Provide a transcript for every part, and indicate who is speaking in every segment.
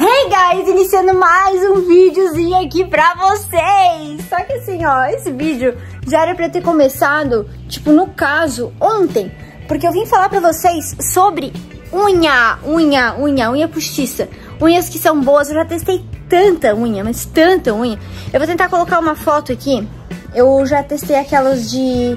Speaker 1: Hey guys, iniciando mais um videozinho aqui pra vocês. Só que assim, ó, esse vídeo já era pra ter começado, tipo, no caso, ontem. Porque eu vim falar pra vocês sobre unha, unha, unha, unha postiça. Unhas que são boas, eu já testei tanta unha, mas tanta unha. Eu vou tentar colocar uma foto aqui. Eu já testei aquelas de...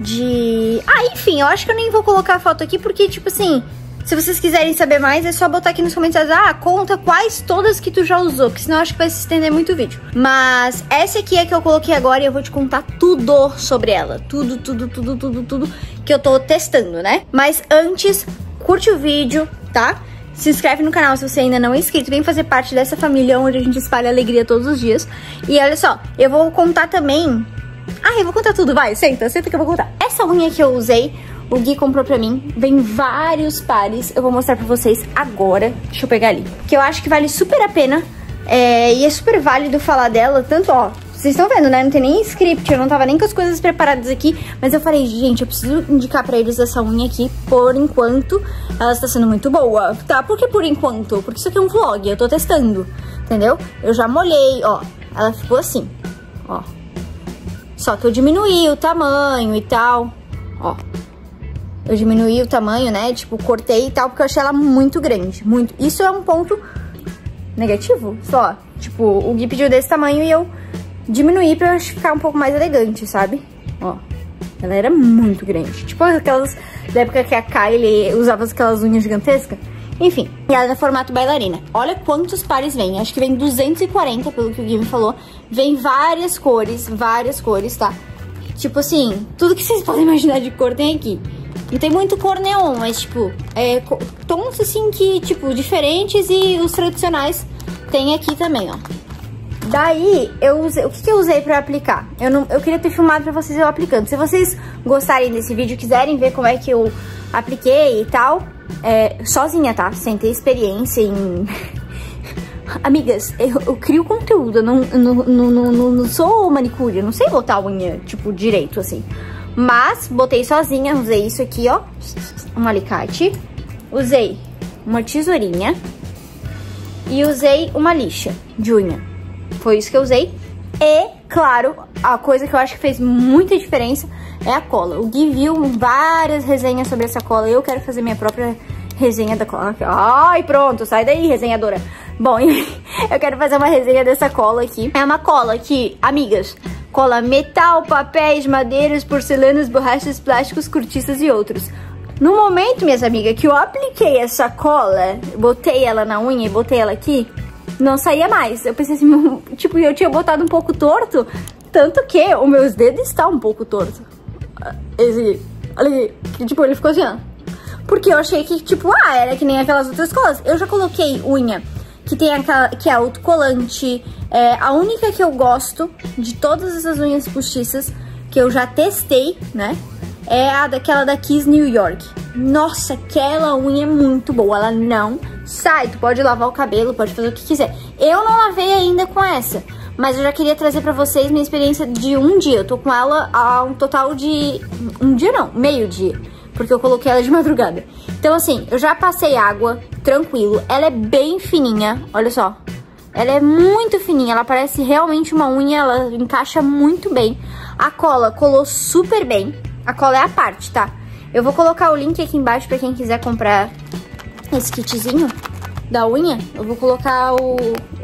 Speaker 1: De... Ah, enfim, eu acho que eu nem vou colocar a foto aqui porque, tipo assim se vocês quiserem saber mais, é só botar aqui nos comentários. Ah, conta quais todas que tu já usou, porque senão acho que vai se estender muito o vídeo. Mas essa aqui é que eu coloquei agora e eu vou te contar tudo sobre ela. Tudo, tudo, tudo, tudo, tudo que eu tô testando, né? Mas antes, curte o vídeo, tá? Se inscreve no canal se você ainda não é inscrito. Vem fazer parte dessa família onde a gente espalha alegria todos os dias. E olha só, eu vou contar também... Ah, eu vou contar tudo, vai, senta, senta que eu vou contar. Essa unha que eu usei o Gui comprou pra mim. Vem vários pares. Eu vou mostrar pra vocês agora. Deixa eu pegar ali. Que eu acho que vale super a pena. É, e é super válido falar dela. Tanto, ó, vocês estão vendo, né? Não tem nem script, eu não tava nem com as coisas preparadas aqui. Mas eu falei, gente, eu preciso indicar pra eles essa unha aqui. Por enquanto, ela está sendo muito boa. Tá? Por que por enquanto? Porque isso aqui é um vlog, eu tô testando. Entendeu? Eu já molhei, ó. Ela ficou assim, ó. Só que eu diminuí o tamanho e tal, ó. Eu diminuí o tamanho, né? Tipo, cortei e tal, porque eu achei ela muito grande. Muito. Isso é um ponto negativo, só. Tipo, o Gui pediu desse tamanho e eu diminuí pra ficar um pouco mais elegante, sabe? Ó. Ela era muito grande. Tipo aquelas da época que a Kylie usava aquelas unhas gigantescas. Enfim, e ela é formato bailarina. Olha quantos pares vem. Acho que vem 240, pelo que o Gui me falou. Vem várias cores, várias cores, tá? Tipo assim, tudo que vocês podem imaginar de cor tem aqui. Não tem muito cor neon, mas, tipo, é, tons, assim, que, tipo, diferentes e os tradicionais tem aqui também, ó. Daí, eu usei, o que, que eu usei pra aplicar? Eu, não, eu queria ter filmado pra vocês eu aplicando. Se vocês gostarem desse vídeo, quiserem ver como é que eu apliquei e tal, é, sozinha, tá? Sem ter experiência em... Amigas, eu, eu, crio conteúdo, eu não, não, não, não, não sou manicure, eu não sei botar unha, tipo, direito, assim. Mas botei sozinha, usei isso aqui, ó, um alicate. Usei uma tesourinha e usei uma lixa de unha. Foi isso que eu usei. E, claro, a coisa que eu acho que fez muita diferença é a cola. O Gui viu várias resenhas sobre essa cola. Eu quero fazer minha própria resenha da cola. Ai, pronto, sai daí, resenhadora. Bom, eu quero fazer uma resenha dessa cola aqui. É uma cola que, amigas, cola metal, papéis, madeiras, porcelanas, borrachas, plásticos, cortiças e outros. No momento, minhas amigas, que eu apliquei essa cola, botei ela na unha e botei ela aqui, não saía mais. Eu pensei assim, tipo, eu tinha botado um pouco torto, tanto que os meus dedos estão um pouco torto. Esse, olha aqui, tipo, ele ficou assim, ó. Porque eu achei que, tipo, ah, era que nem aquelas outras colas. Eu já coloquei unha que tem aquela que é autocolante. É a única que eu gosto de todas essas unhas postiças que eu já testei, né? É a daquela da Kiss New York. Nossa, aquela unha é muito boa, ela não sai. Tu pode lavar o cabelo, pode fazer o que quiser. Eu não lavei ainda com essa, mas eu já queria trazer pra vocês minha experiência de um dia. Eu tô com ela há um total de... um dia não, meio dia porque eu coloquei ela de madrugada. Então, assim, eu já passei água, tranquilo. Ela é bem fininha, olha só. Ela é muito fininha, ela parece realmente uma unha, ela encaixa muito bem. A cola colou super bem. A cola é a parte, tá? Eu vou colocar o link aqui embaixo pra quem quiser comprar esse kitzinho da unha. Eu vou colocar o,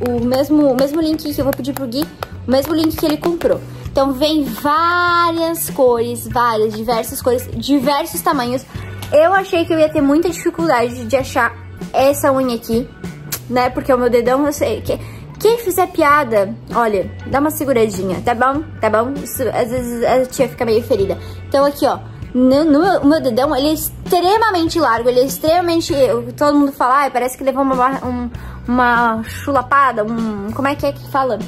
Speaker 1: o, mesmo, o mesmo link que eu vou pedir pro Gui, o mesmo link que ele comprou. Então vem várias cores, várias, diversas cores, diversos tamanhos. Eu achei que eu ia ter muita dificuldade de achar essa unha aqui, né? Porque o meu dedão, eu sei que... Quem fizer piada, olha, dá uma seguradinha, tá bom? Tá bom? Isso, às vezes a tia fica meio ferida. Então aqui, ó, no, no meu, dedão, ele é extremamente largo, ele é extremamente... Todo mundo fala, ah, parece que levou uma, um, uma chulapada, um... Como é que é que fala?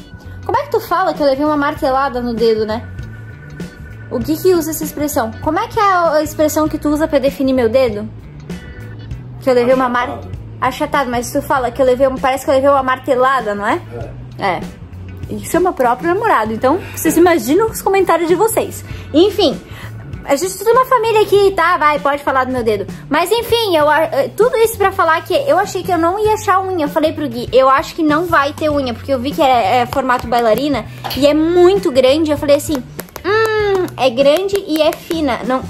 Speaker 1: Como é que tu fala que eu levei uma martelada no dedo, né? O que que usa essa expressão? Como é que é a expressão que tu usa pra definir meu dedo? Que eu levei Achatado. uma mar... Achatado, mas tu fala que eu levei uma... Parece que eu levei uma martelada, não é? É. É. Isso é meu próprio namorado, então vocês imaginam os comentários de vocês. Enfim, A gente é uma família aqui, tá? Vai, pode falar do meu dedo. Mas enfim, eu, eh, tudo isso pra falar que eu achei que eu não ia achar unha. Eu falei pro Gui, eu acho que não vai ter unha, porque eu vi que é, é formato bailarina e é muito grande. Eu falei assim, hum, é grande e é fina. Não,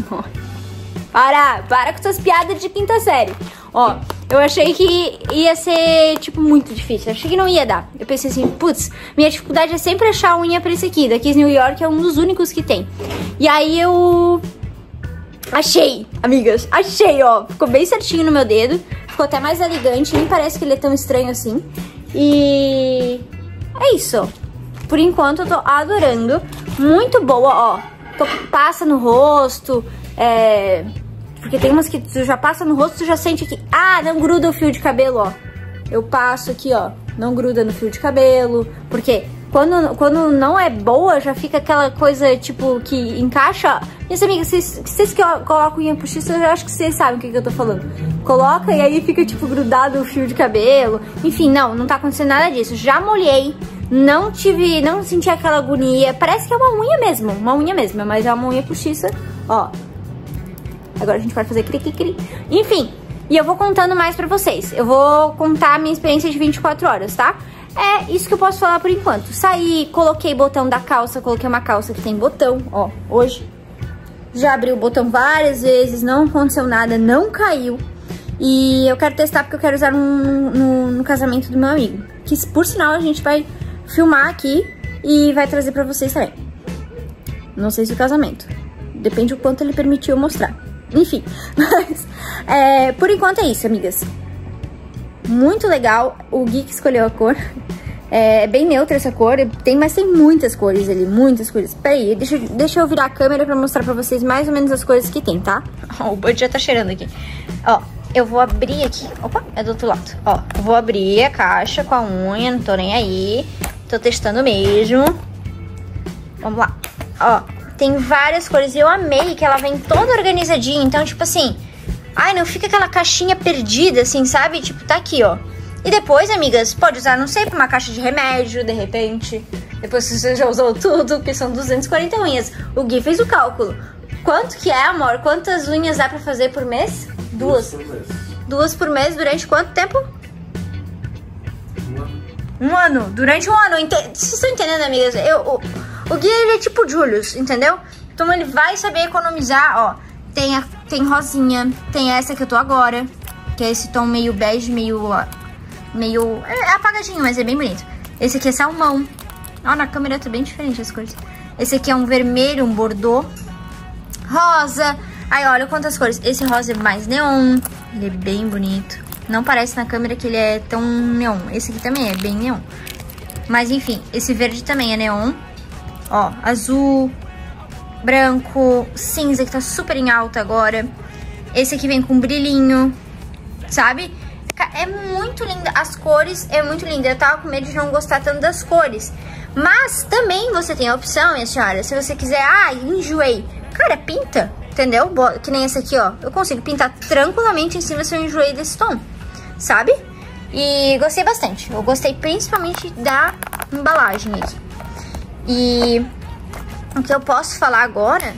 Speaker 1: para, para com suas piadas de quinta série. Ó, eu achei que ia ser, tipo, muito difícil. Eu achei que não ia dar. Eu pensei assim, putz, minha dificuldade é sempre achar unha pra esse aqui. Daqui New York é um dos únicos que tem. E aí eu... Achei, amigas. Achei, ó. Ficou bem certinho no meu dedo. Ficou até mais elegante. Nem parece que ele é tão estranho assim. E... É isso. Por enquanto eu tô adorando. Muito boa, ó. Tô, passa no rosto. É porque tem umas que tu já passa no rosto, tu já sente que, ah, não gruda o fio de cabelo, ó. Eu passo aqui, ó, não gruda no fio de cabelo. Porque quando, quando não é boa, já fica aquela coisa, tipo, que encaixa. Minhas amigas, vocês, vocês que colocam unha postiça, eu acho que vocês sabem o que, que eu tô falando. Coloca e aí fica, tipo, grudado o fio de cabelo. Enfim, não, não tá acontecendo nada disso. Já molhei, não tive, não senti aquela agonia. Parece que é uma unha mesmo, uma unha mesmo, mas é uma unha postiça, ó. Agora a gente vai fazer cri-cri-cri. Enfim, e eu vou contando mais pra vocês. Eu vou contar a minha experiência de 24 horas, tá? É isso que eu posso falar por enquanto. Saí, coloquei botão da calça, coloquei uma calça que tem botão, ó, hoje. Já abri o botão várias vezes, não aconteceu nada, não caiu. E eu quero testar porque eu quero usar no, no, no casamento do meu amigo. Que por sinal a gente vai filmar aqui e vai trazer pra vocês também. Não sei se o casamento. Depende do quanto ele permitiu mostrar. Enfim, mas é, por enquanto é isso, amigas. Muito legal, o que escolheu a cor. É bem neutra essa cor, tem, mas tem muitas cores ali, muitas cores. Peraí, deixa, deixa eu virar a câmera pra mostrar pra vocês mais ou menos as cores que tem, tá? Ó, o Bud já tá cheirando aqui. Ó, eu vou abrir aqui. Opa, é do outro lado. Ó, vou abrir a caixa com a unha, não tô nem aí. Tô testando mesmo. Vamos lá. Ó, tem várias cores e eu amei que ela vem toda organizadinha. Então, tipo assim, ai, não fica aquela caixinha perdida, assim, sabe? Tipo, tá aqui, ó. E depois, amigas, pode usar, não sei, pra uma caixa de remédio, de repente. Depois que você já usou tudo, que são 240 unhas. O Gui fez o cálculo. Quanto que é, amor? Quantas unhas dá pra fazer por mês? Duas. Duas por mês durante quanto tempo?
Speaker 2: Um ano.
Speaker 1: Um ano. Durante um ano. Vocês estão entendendo, amigas? Eu, o Gui, ele é tipo Julius, entendeu? Então ele vai saber economizar, ó. Tem, a, tem rosinha, tem essa que eu tô agora, que é esse tom meio bege, meio... meio... É apagadinho, mas é bem bonito. Esse aqui é salmão. Ó, na câmera tá bem diferente as cores. Esse aqui é um vermelho, um bordô. Rosa. Aí, olha quantas cores. Esse rosa é mais neon. Ele é bem bonito. Não parece na câmera que ele é tão neon. Esse aqui também é bem neon. Mas, enfim, esse verde também é neon. Ó, azul, branco, cinza, que tá super em alta agora. Esse aqui vem com brilhinho, sabe? É muito linda, as cores é muito linda. Eu tava com medo de não gostar tanto das cores. Mas também você tem a opção, minha senhora, se você quiser, ah, enjoei. Cara, pinta, entendeu? Que nem esse aqui, ó. Eu consigo pintar tranquilamente em cima se eu enjoei desse tom, sabe? E gostei bastante. Eu gostei principalmente da embalagem aqui. E o que eu posso falar agora...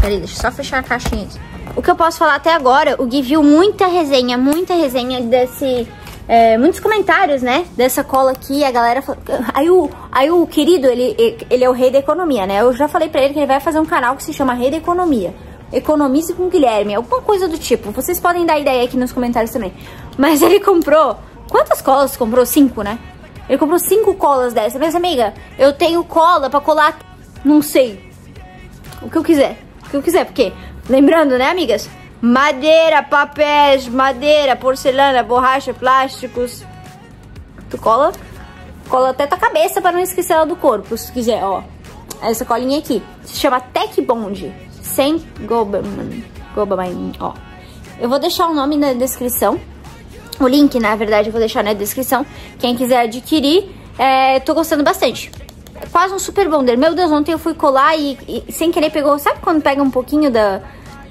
Speaker 1: Peraí, deixa eu só fechar a caixinha aqui. O que eu posso falar até agora, o Gui viu muita resenha, muita resenha desse... É, muitos comentários, né, dessa cola aqui, a galera... Aí o, aí o querido, ele, ele é o rei da economia, né? Eu já falei pra ele que ele vai fazer um canal que se chama Rei da Economia. Economize com Guilherme, alguma coisa do tipo. Vocês podem dar ideia aqui nos comentários também. Mas ele comprou... Quantas colas comprou? Cinco, né? Ele comprou cinco colas dessa. Mas, amiga, eu tenho cola pra colar, não sei, o que eu quiser. O que eu quiser, porque, lembrando, né, amigas? Madeira, papéis, madeira, porcelana, borracha, plásticos. Tu cola? Cola até tua cabeça pra não esquecer ela do corpo, se quiser, ó. Essa colinha aqui. Se chama Tech Bond. Sem Goberman. Goberman, ó. Eu vou deixar o nome na descrição o link, na verdade, eu vou deixar na descrição. Quem quiser adquirir, é, tô gostando bastante. É quase um super bonder. Meu Deus, ontem eu fui colar e, e, sem querer pegou... Sabe quando pega um pouquinho da,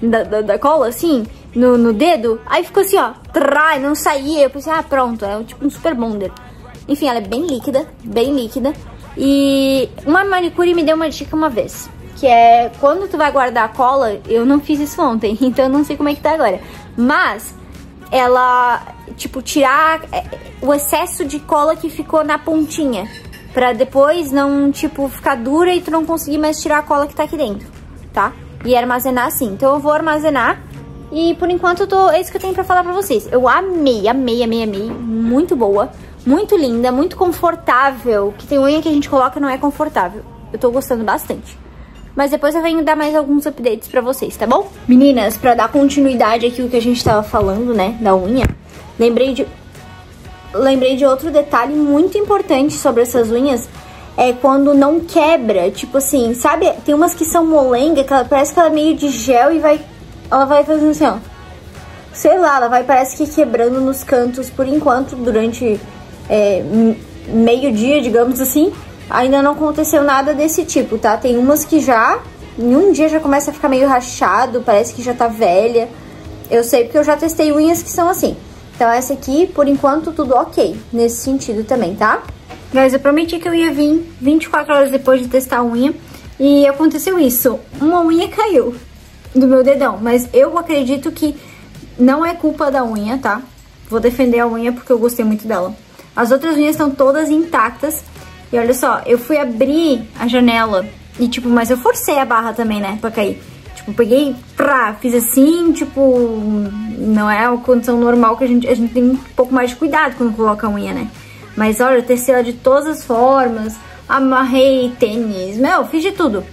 Speaker 1: da, da, da cola, assim, no, no dedo? Aí ficou assim, ó, trai, não saía. Eu pensei, ah, pronto, é tipo um super bonder. Enfim, ela é bem líquida, bem líquida. E uma manicure me deu uma dica uma vez. que é quando tu vai guardar a cola, eu não fiz isso ontem, então eu não sei como é que tá agora. Mas ela, tipo, tirar é, o excesso de cola que ficou na pontinha, pra depois não, tipo, ficar dura e tu não conseguir mais tirar a cola que tá aqui dentro, tá? E armazenar assim. Então eu vou armazenar e por enquanto tô, é isso que eu tenho pra falar pra vocês. Eu amei, amei, amei, amei, muito boa, muito linda, muito confortável, que tem unha que a gente coloca não é confortável. Eu tô gostando bastante. Mas depois eu venho dar mais alguns updates pra vocês, tá bom? Meninas, pra dar continuidade aqui o que a gente tava falando, né, da unha, lembrei de... Lembrei de outro detalhe muito importante sobre essas unhas, é quando não quebra, tipo assim, sabe? Tem umas que são molenga, que ela, parece que ela é meio de gel e vai... Ela vai fazendo assim, ó. Sei lá, ela vai parece que quebrando nos cantos por enquanto, durante é, meio dia, digamos assim. Ainda não aconteceu nada desse tipo, tá? Tem umas que já, em um dia já começa a ficar meio rachado, parece que já tá velha. Eu sei porque eu já testei unhas que são assim. Então essa aqui, por enquanto, tudo ok nesse sentido também, tá? Mas eu prometi que eu ia vir 24 horas depois de testar a unha e aconteceu isso. Uma unha caiu do meu dedão, mas eu acredito que não é culpa da unha, tá? Vou defender a unha porque eu gostei muito dela. As outras unhas estão todas intactas e olha só, eu fui abrir a janela e, tipo, mas eu forcei a barra também, né, pra cair. Tipo, peguei, pra, fiz assim, tipo, não é a condição normal que a gente, a gente tem um pouco mais de cuidado quando coloca a unha, né. Mas olha, eu testei ela de todas as formas, amarrei tênis, meu, fiz de tudo.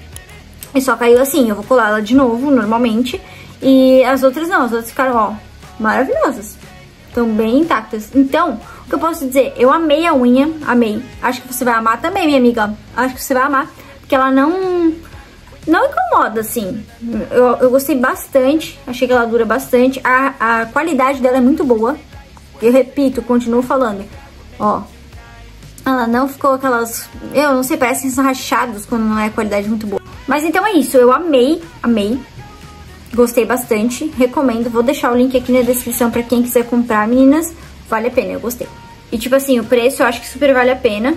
Speaker 1: E só caiu assim, eu vou colar ela de novo, normalmente. E as outras não, as outras ficaram, ó, maravilhosas. Estão bem intactas. Então, o que eu posso dizer? Eu amei a unha, amei. Acho que você vai amar também, minha amiga. Acho que você vai amar, porque ela não... Não incomoda, assim. Eu, eu gostei bastante, achei que ela dura bastante. A, a qualidade dela é muito boa. Eu repito, continuo falando. Ó, ela não ficou aquelas... Eu não sei, parecem rachados quando não é qualidade muito boa. Mas então é isso, eu amei, amei. Gostei bastante, recomendo. Vou deixar o link aqui na descrição pra quem quiser comprar, meninas. Vale a pena, eu gostei. E tipo assim, o preço eu acho que super vale a pena.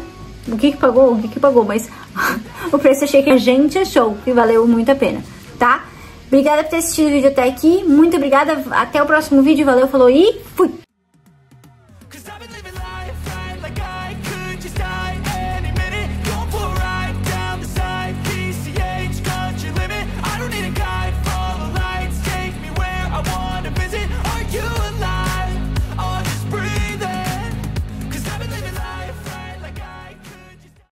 Speaker 1: O que que pagou? O que que pagou? Mas o preço achei que a gente achou que valeu muito a pena, tá? Obrigada por ter assistido o vídeo até aqui. Muito obrigada. Até o próximo vídeo. Valeu, falou e fui!